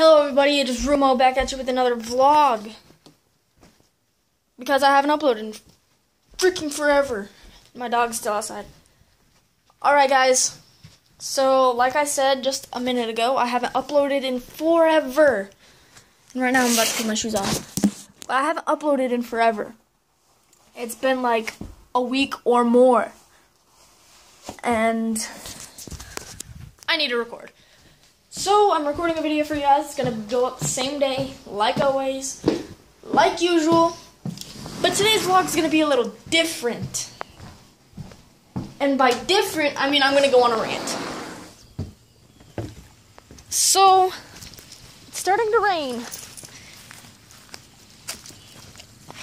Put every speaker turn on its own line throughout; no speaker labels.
Hello everybody, it is RueMo back at you with another vlog. Because I haven't uploaded in freaking forever. My dog's still outside. Alright guys, so like I said just a minute ago, I haven't uploaded in forever. And right now I'm about to put my shoes on. But I haven't uploaded in forever. It's been like a week or more. And I need to record. So I'm recording a video for you guys. It's gonna go up the same day, like always, like usual. But today's vlog is gonna be a little different. And by different, I mean I'm gonna go on a rant. So it's starting to rain.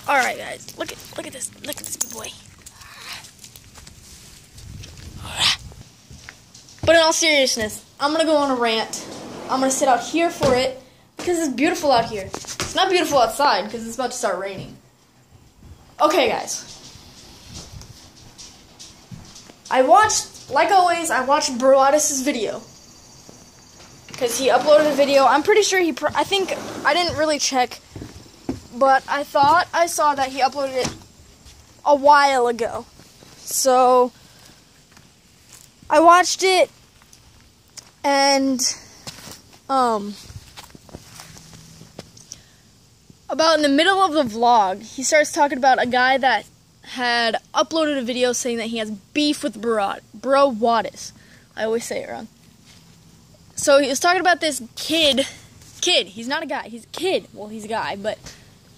Alright guys, look at look at this. Look at this big boy. But in all seriousness, I'm gonna go on a rant. I'm gonna sit out here for it because it's beautiful out here. It's not beautiful outside because it's about to start raining. Okay, guys. I watched, like always, I watched Brawadis's video because he uploaded a video. I'm pretty sure he. I think I didn't really check, but I thought I saw that he uploaded it a while ago. So I watched it and um about in the middle of the vlog, he starts talking about a guy that had uploaded a video saying that he has beef with Bro, Bro Wattis. I always say it wrong. So he was talking about this kid, kid, he's not a guy, he's a kid. Well, he's a guy, but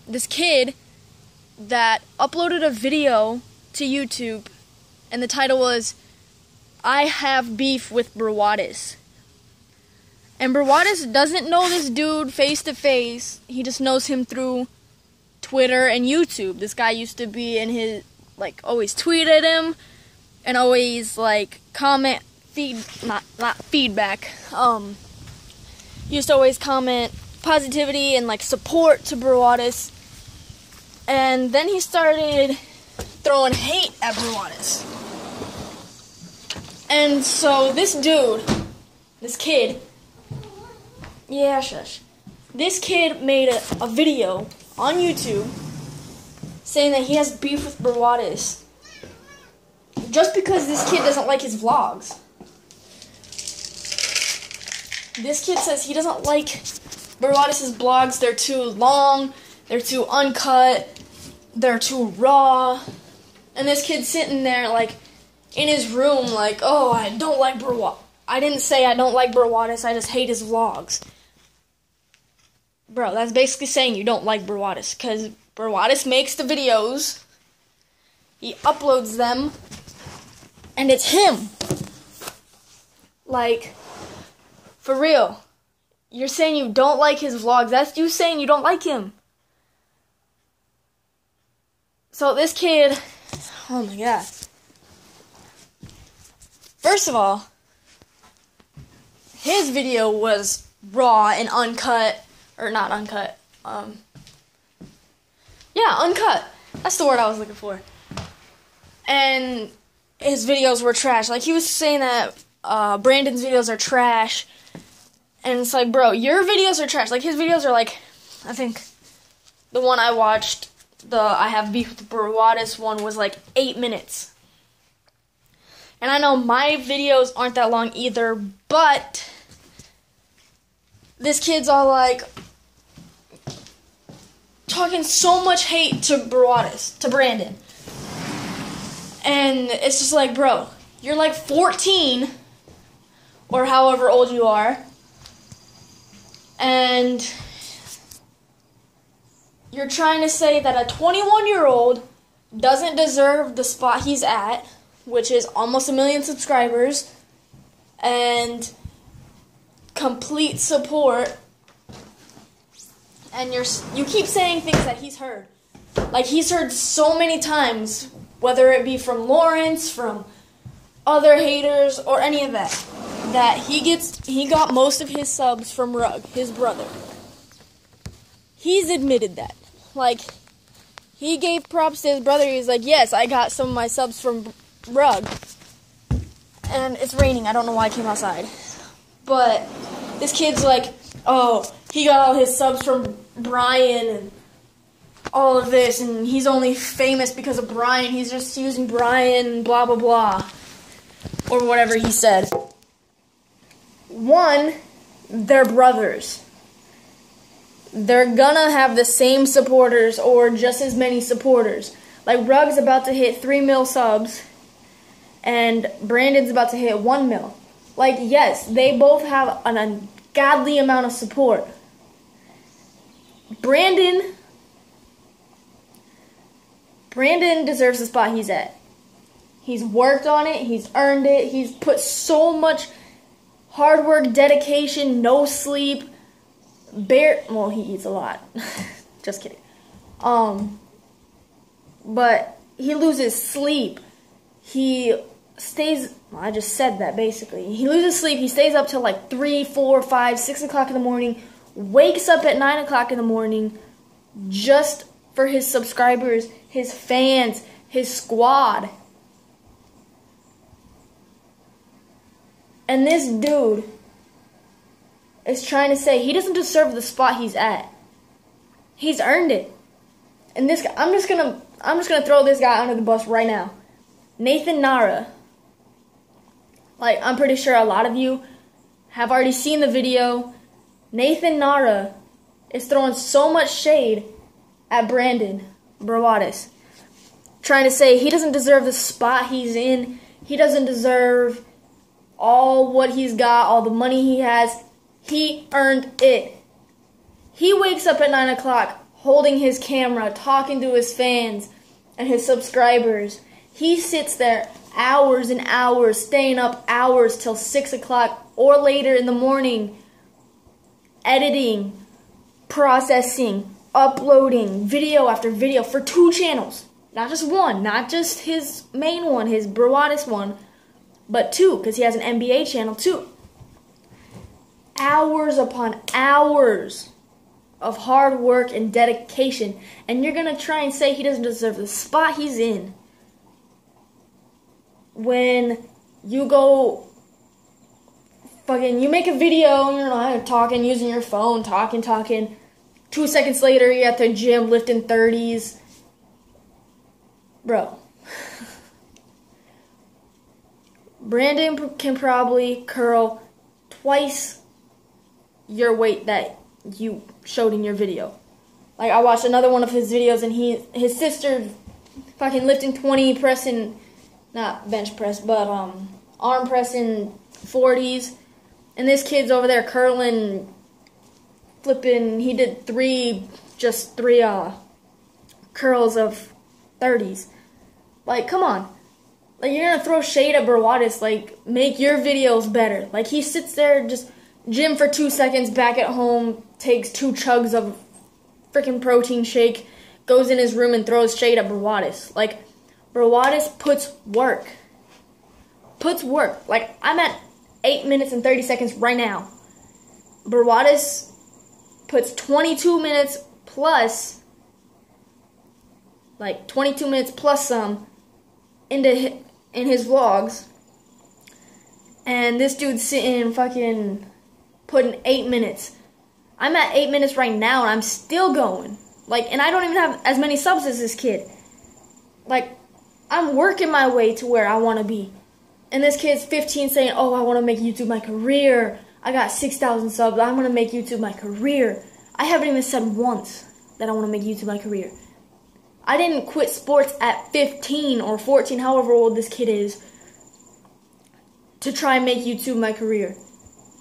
this kid that uploaded a video to YouTube and the title was I have beef with Brawadis. And Brawadis doesn't know this dude face to face. He just knows him through Twitter and YouTube. This guy used to be in his like always tweeted him and always like comment feed not not feedback. Um used to always comment positivity and like support to Brawadis. And then he started throwing hate at Brawadis. And so this dude, this kid, yeah, shush. This kid made a, a video on YouTube saying that he has beef with Brawadis. Just because this kid doesn't like his vlogs. This kid says he doesn't like Brawadis' blogs. They're too long, they're too uncut, they're too raw. And this kid's sitting there like in his room like, oh, I don't like Brawadis. I didn't say I don't like Brawadis, I just hate his vlogs. Bro, that's basically saying you don't like Brawadis, because Brawadis makes the videos, he uploads them, and it's him. Like, for real. You're saying you don't like his vlogs. That's you saying you don't like him. So this kid, oh my god. First of all, his video was raw and uncut, or not uncut. Um, yeah, uncut. That's the word I was looking for. And his videos were trash. Like he was saying that uh, Brandon's videos are trash, and it's like, bro, your videos are trash. Like his videos are like, I think the one I watched, the I have beef with Brawadis one was like eight minutes. And I know my videos aren't that long either, but this kid's all like talking so much hate to Brawadis, to Brandon. And it's just like, bro, you're like 14 or however old you are. And you're trying to say that a 21 year old doesn't deserve the spot he's at which is almost a million subscribers, and complete support. And you're you keep saying things that he's heard, like he's heard so many times, whether it be from Lawrence, from other haters, or any of that, that he gets he got most of his subs from Rug, his brother. He's admitted that, like. He gave props to his brother. He's like, "Yes, I got some of my subs from Rug. And it's raining. I don't know why I came outside. But this kid's like, oh, he got all his subs from Brian and all of this, and he's only famous because of Brian. He's just using Brian, blah, blah, blah. Or whatever he said. One, they're brothers. They're gonna have the same supporters or just as many supporters. Like Rug's about to hit 3 mil subs, and Brandon's about to hit 1 mil. Like, yes, they both have an ungodly amount of support. Brandon Brandon deserves the spot he's at. He's worked on it, he's earned it, he's put so much hard work, dedication, no sleep. Bear well, he eats a lot. Just kidding. Um but he loses sleep. He stays well, I just said that basically. He loses sleep, he stays up till like three, four, five, six o'clock in the morning, wakes up at nine o'clock in the morning just for his subscribers, his fans, his squad. And this dude is trying to say he doesn't deserve the spot he's at. He's earned it. And this guy, I'm just gonna I'm just gonna throw this guy under the bus right now. Nathan Narra. Like I'm pretty sure a lot of you have already seen the video. Nathan Narra is throwing so much shade at Brandon Brawadis. Trying to say he doesn't deserve the spot he's in. He doesn't deserve all what he's got, all the money he has. He earned it. He wakes up at 9 o'clock holding his camera, talking to his fans and his subscribers. He sits there hours and hours, staying up hours till 6 o'clock or later in the morning, editing, processing, uploading video after video for two channels. Not just one, not just his main one, his Brawadis one, but two, because he has an NBA channel too. Hours upon hours of hard work and dedication, and you're gonna try and say he doesn't deserve the spot he's in when you go fucking you make a video, and you're not talking, using your phone, talking, talking. Two seconds later, you're at the gym lifting 30s. Bro. Brandon can probably curl twice your weight that you showed in your video. Like I watched another one of his videos and he his sister fucking lifting 20 pressing not bench press but um arm pressing 40s and this kid's over there curling flipping he did three just three uh curls of 30s. Like come on. Like you're gonna throw shade at Brawadis, like make your videos better. Like he sits there just gym for two seconds, back at home, takes two chugs of freaking protein shake, goes in his room and throws shade at Brawadis. Like Brawadis puts work. Puts work. Like I'm at eight minutes and thirty seconds right now. Brawadis puts 22 minutes plus like 22 minutes plus some into in his vlogs. And this dude's sitting fucking putting eight minutes. I'm at eight minutes right now and i'm still going. Like and i don't even have as many subs as this kid. Like i'm working my way to where i want to be and this kid's 15 saying oh i want to make youtube my career I got 6,000 subs. I'm going to make YouTube my career. I haven't even said once that I want to make YouTube my career. I didn't quit sports at 15 or 14, however old this kid is, to try and make YouTube my career.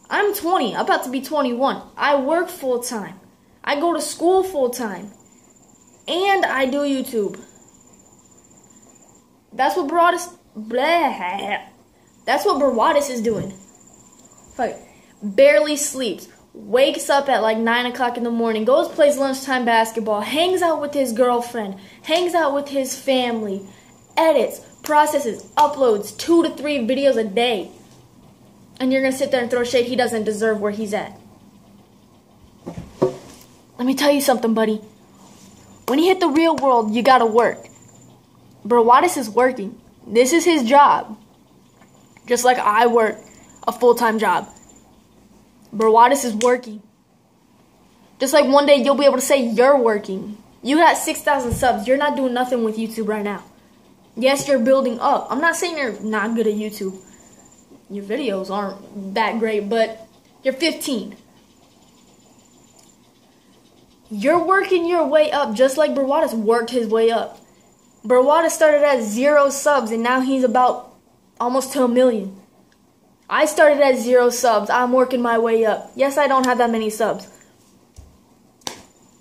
I'm 20, I'm about to be 21. I work full time. I go to school full time. And I do YouTube. That's what Brawadis. Blah. That's what Brawadis is doing. Fuck barely sleeps, wakes up at like 9 o'clock in the morning, goes plays lunchtime basketball, hangs out with his girlfriend, hangs out with his family, edits, processes, uploads two to three videos a day. And you're to sit there and throw shade he doesn't deserve where he's at. Let me tell you something, buddy. When you hit the real world, you gotta work. Brawadis is working. This is his job. Just like I work a full time job. Brawadis is working. Just like one day you'll be able to say you're working. You got 6,000 subs. You're not doing nothing with YouTube right now. Yes, you're building up. I'm not saying you're not good at YouTube. Your videos aren't that great, but you're 15. You're working your way up just like Brawada's worked his way up. Brawada started at zero subs and now he's about almost to a million. I started at zero subs. I'm working my way up. Yes, I don't have that many subs.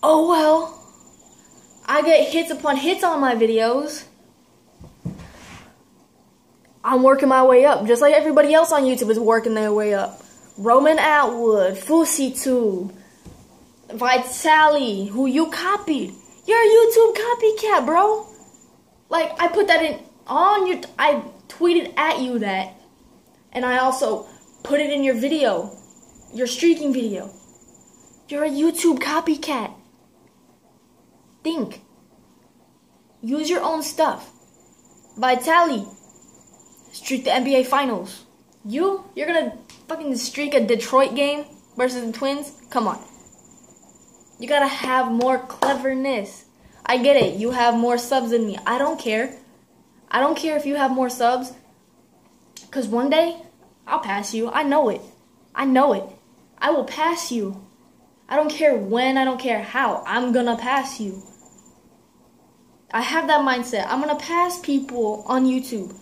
Oh well. I get hits upon hits on my videos. I'm working my way up, just like everybody else on YouTube is working their way up. Roman Atwood, FouseyTube, Vitaly, who you copied. You're a YouTube copycat, bro. Like I put that in on your. I tweeted at you that, and I also put it in your video, your streaking video. You're a YouTube copycat. Think. Use your own stuff. Vitaly, streak the NBA Finals. You, you're gonna fucking streak a Detroit game versus the Twins? Come on. You gotta have more cleverness. I get it. You have more subs than me. I don't care. I don't care if you have more subs. Because one day, I'll pass you. I know it. I know it. I will pass you. I don't care when, I don't care how. I'm gonna pass you. I have that mindset. I'm gonna pass people on YouTube.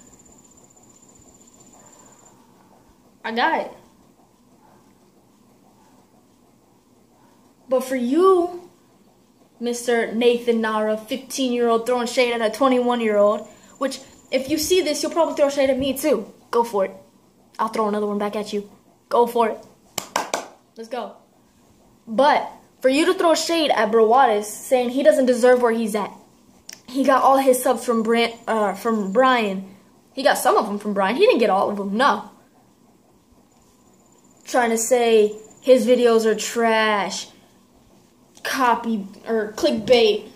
I got it. But for you, Mr. Nathan Narra, 15 year old throwing shade at a 21 year old, which if you see this, you'll probably throw shade at me too. Go for it. I'll throw another one back at you. Go for it. Let's go. But for you to throw shade at Brawadis saying he doesn't deserve where he's at, he got all his subs from uh, from Brian. He got some of them from Brian. He didn't get all of them. No. Trying to say his videos are trash copy or clickbait.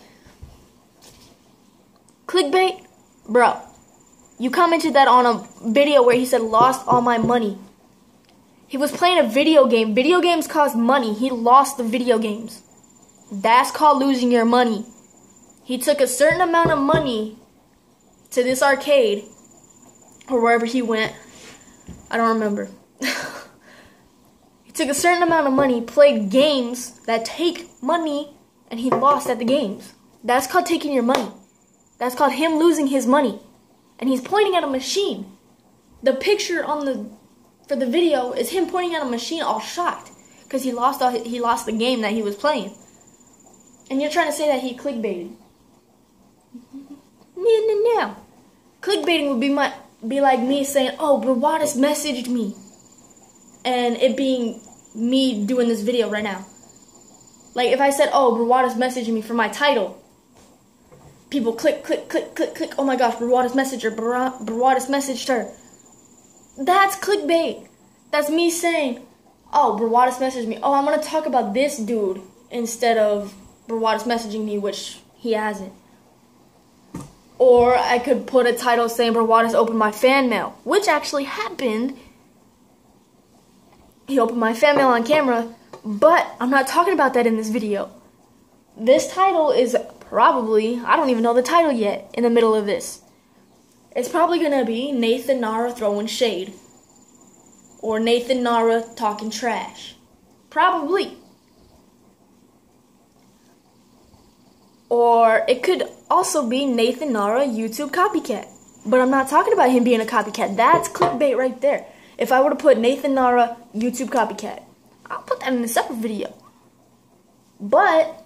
Clickbait? Bro, you commented that on a video where he said lost all my money. He was playing a video game. Video games cost money. He lost the video games. That's called losing your money. He took a certain amount of money to this arcade or wherever he went. I don't remember. He took a certain amount of money, played games that take money, and he lost at the games. That's called taking your money. That's called him losing his money. And he's pointing at a machine. The picture on the for the video is him pointing at a machine all shocked because he lost all, he lost the game that he was playing. And you're trying to say that he clickbaited. No, no, no. Clickbaiting would be my be like me saying, "Oh, Brawadis messaged me," and it being me doing this video right now. Like if I said, oh, Brawada's messaging me for my title, people click, click, click, click, click. Oh my gosh, Brawada's messenger, Brawada's messaged her. That's clickbait. That's me saying, oh, Brawada's messaged me. Oh, I'm gonna talk about this dude instead of Brawada's messaging me, which he hasn't. Or I could put a title saying Brawada's opened my fan mail, which actually happened he opened my fan mail on camera, but I'm not talking about that in this video. This title is probably, I don't even know the title yet, in the middle of this. It's probably going to be Nathan Narra throwing shade. Or Nathan Narra talking trash. Probably. Or it could also be Nathan Narra YouTube copycat. But I'm not talking about him being a copycat. That's clickbait right there. If I were to put Nathan Narra YouTube copycat, I'll put that in a separate video. But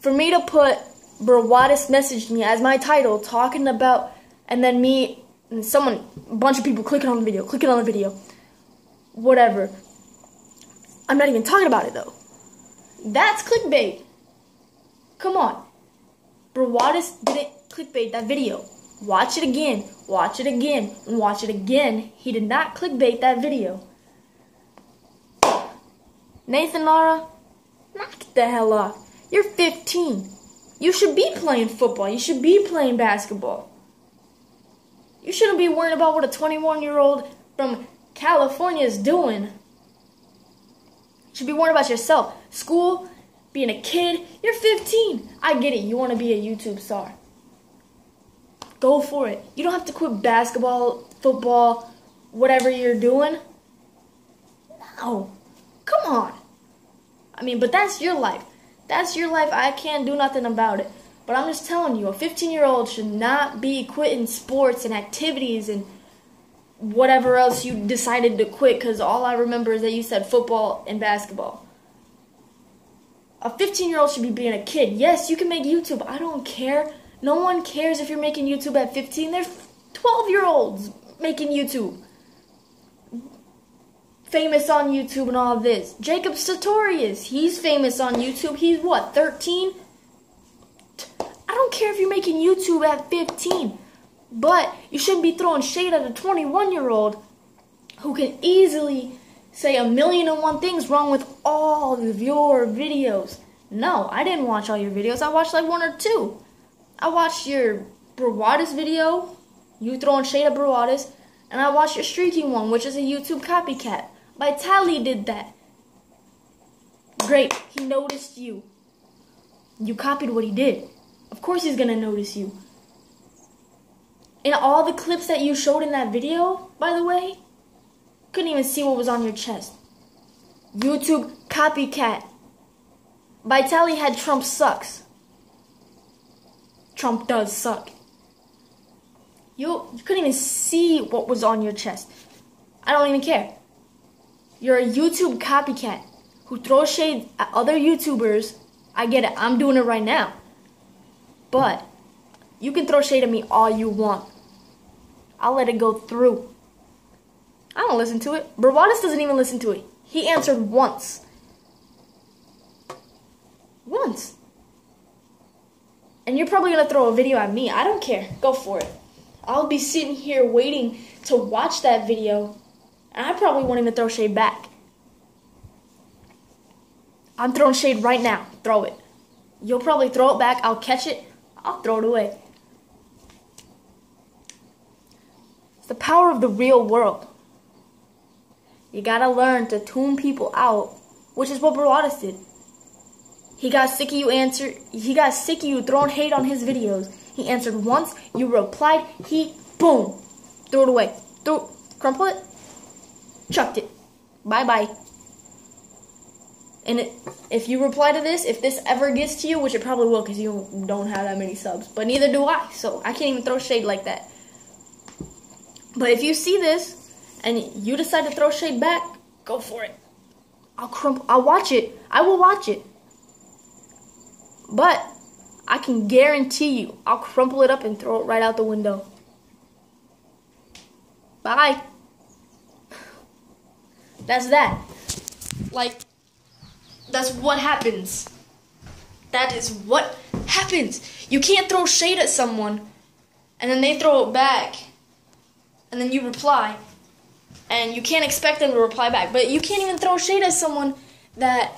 for me to put Brawadis messaged me as my title, talking about, and then me and someone, a bunch of people clicking on the video, clicking on the video, whatever. I'm not even talking about it though. That's clickbait. Come on. Brawadis didn't clickbait that video. Watch it again, watch it again, and watch it again. He did not clickbait that video. Nathan Narra, knock the hell off. You're 15. You should be playing football. You should be playing basketball. You shouldn't be worrying about what a 21 year old from California is doing. You should be worrying about yourself. School, being a kid. You're 15. I get it. You want to be a YouTube star. Go for it. You don't have to quit basketball, football, whatever you're doing. No. Come on. I mean, but that's your life. That's your life. I can't do nothing about it. But I'm just telling you, a 15 year old should not be quitting sports and activities and whatever else you decided to quit because all I remember is that you said football and basketball. A 15 year old should be being a kid. Yes, you can make YouTube. I don't care. No one cares if you're making YouTube at 15. They're 12 year olds making YouTube. Famous on YouTube and all this. Jacob Sartorius, he's famous on YouTube. He's what, 13? I don't care if you're making YouTube at 15. But you shouldn't be throwing shade at a 21 year old who can easily say a million and one things wrong with all of your videos. No, I didn't watch all your videos. I watched like one or two. I watched your Brawadis video, you throwing shade at Brawadis, and I watched your streaking one, which is a YouTube copycat. Vitaly did that. Great, he noticed you. You copied what he did. Of course he's gonna notice you. In all the clips that you showed in that video, by the way, couldn't even see what was on your chest. YouTube copycat. Vitaly had Trump sucks. Trump does suck. You, you couldn't even see what was on your chest. I don't even care. You're a YouTube copycat who throws shade at other YouTubers. I get it. I'm doing it right now. But you can throw shade at me all you want. I'll let it go through. I don't listen to it. Brawadis doesn't even listen to it. He answered once. Once. And you're probably going to throw a video at me. I don't care. Go for it. I'll be sitting here waiting to watch that video, I probably won't even throw shade back. I'm throwing shade right now. Throw it. You'll probably throw it back. I'll catch it. I'll throw it away. It's the power of the real world. You gotta learn to tune people out, which is what Brawadis did. He got sick of you answer. He got sick of you throwing hate on his videos. He answered once. You replied. He boom, threw it away. Threw, crumple it, chucked it. Bye bye. And it, if you reply to this, if this ever gets to you, which it probably will because you don't have that many subs, but neither do I, so I can't even throw shade like that. But if you see this and you decide to throw shade back, go for it. I'll crumple. I'll watch it. I will watch it. But I can guarantee you, I'll crumple it up and throw it right out the window. Bye. That's that. Like that's what happens. That is what happens. You can't throw shade at someone and then they throw it back and then you reply and you can't expect them to reply back. But you can't even throw shade at someone that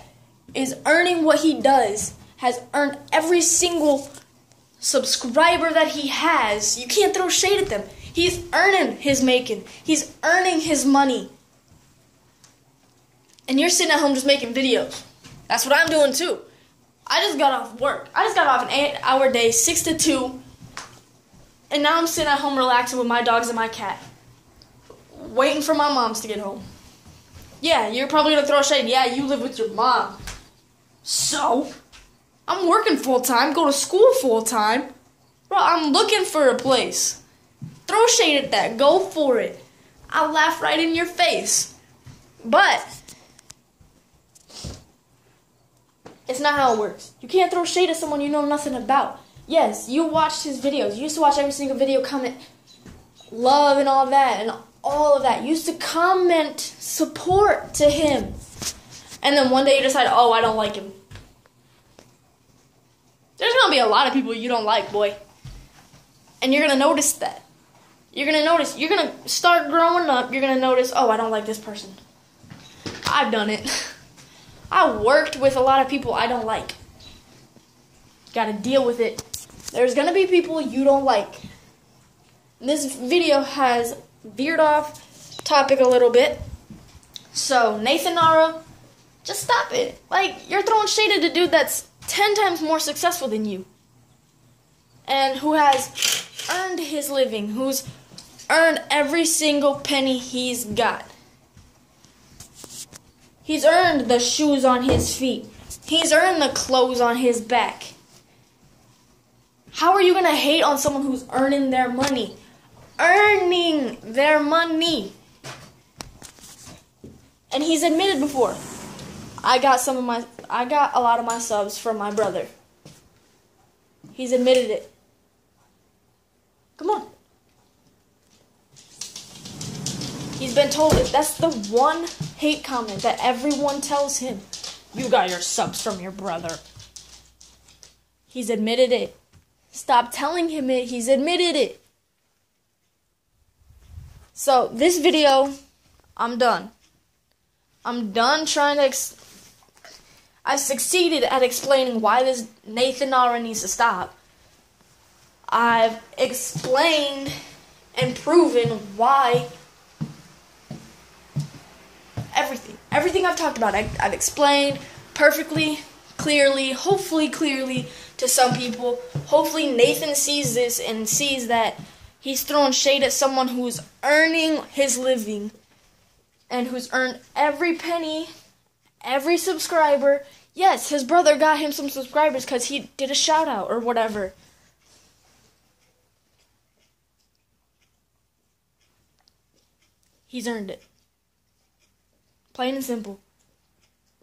is earning what he does, has earned every single subscriber that he has. You can't throw shade at them. He's earning his making. He's earning his money. And you're sitting at home just making videos. That's what I'm doing too. I just got off work. I just got off an eight hour day, 6 to 2. And now I'm sitting at home relaxing with my dogs and my cat. Waiting for my moms to get home. Yeah, you're probably gonna throw shade. Yeah, you live with your mom. So, I'm working full time, go to school full time. Bro, I'm looking for a place. Throw shade at that. Go for it. I'll laugh right in your face. But, it's not how it works. You can't throw shade at someone you know nothing about. Yes, you watched his videos. You used to watch every single video, comment love and all that, and all of that. You used to comment support to him. And then one day you decide, oh, I don't like him. There's gonna be a lot of people you don't like, boy. And you're gonna notice that. You're gonna notice, you're gonna start growing up, you're gonna notice, oh, I don't like this person. I've done it. I worked with a lot of people I don't like. Gotta deal with it. There's gonna be people you don't like. This video has veered off topic a little bit. So, Nathan Narra, Just stop it. Like, you're throwing shade at a dude that's 10 times more successful than you. And who has earned his living, who's earned every single penny he's got. He's earned the shoes on his feet. He's earned the clothes on his back. How are you going to hate on someone who's earning their money? Earning their money. And he's admitted before. I got some of my I got a lot of my subs from my brother. He's admitted it. Come on. He's been told it. That's the one hate comment that everyone tells him. You got your subs from your brother. He's admitted it. Stop telling him it. He's admitted it. So, this video, I'm done. I'm done trying to. Ex- I succeeded at explaining why this Nathan Narra needs to stop. I've explained and proven why everything, everything I've talked about, I, I've explained perfectly, clearly, hopefully clearly to some people. Hopefully Nathan sees this and sees that he's throwing shade at someone who's earning his living and who's earned every penny, every subscriber. Yes, his brother got him some subscribers because he did a shout out or whatever. He's earned it. Plain and simple.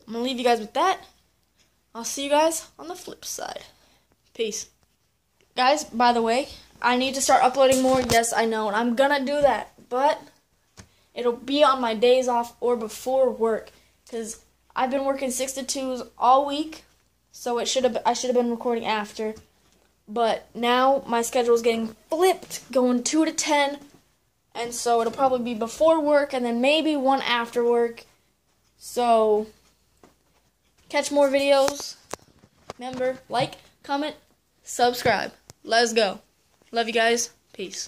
I'm going to leave you guys with that. I'll see you guys on the flip side. Peace. Guys, by the way, I need to start uploading more. Yes, I know, and I'm going to do that. But it'll be on my days off or before work cuz I've been working 6 to 2s all week. So it should have I should have been recording after. But now my schedule is getting flipped, going 2 to 10. And so it'll probably be before work and then maybe one after work. So catch more videos. Remember, like, comment, subscribe. Let's go. Love you guys. Peace.